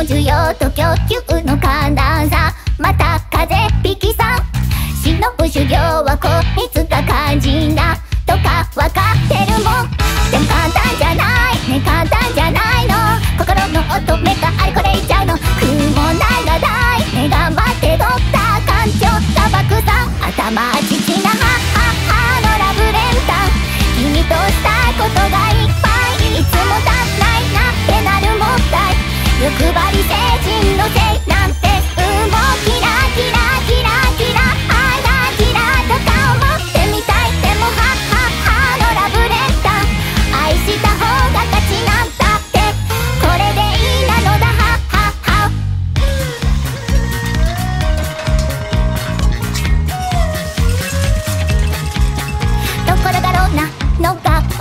の需要と供給の寒暖差。また風邪引きさん。忍ぶ修行はこいつが肝心だとかわかってるもん。でも簡単じゃないね。簡単じゃないの。心の乙女があれ。これ言っちゃうの雲長大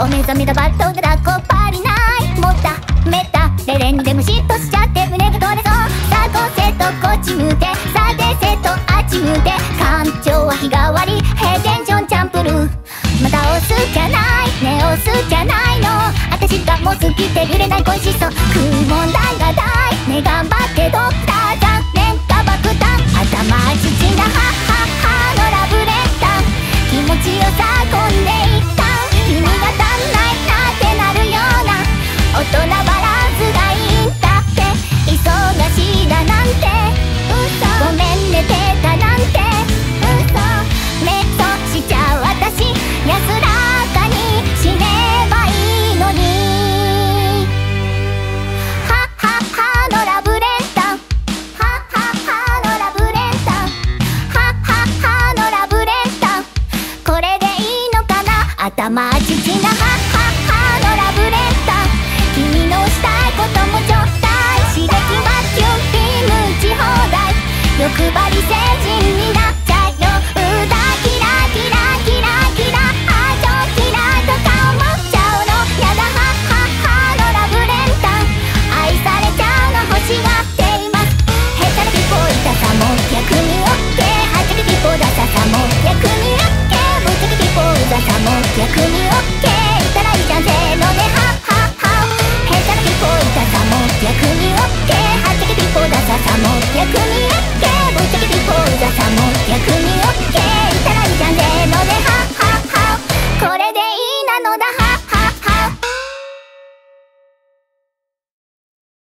お目覚めだバットがこぱりないもっためたレレンでも嫉妬しちゃって胸が取れそうさあこうせとこっち向いてさてせとあっち向いて感情は日替わりヘイテンションチャンプルまた押すじゃないね押すじゃないの私がもう好きて揺れない恋しそう玉父な母のラブレター。君の下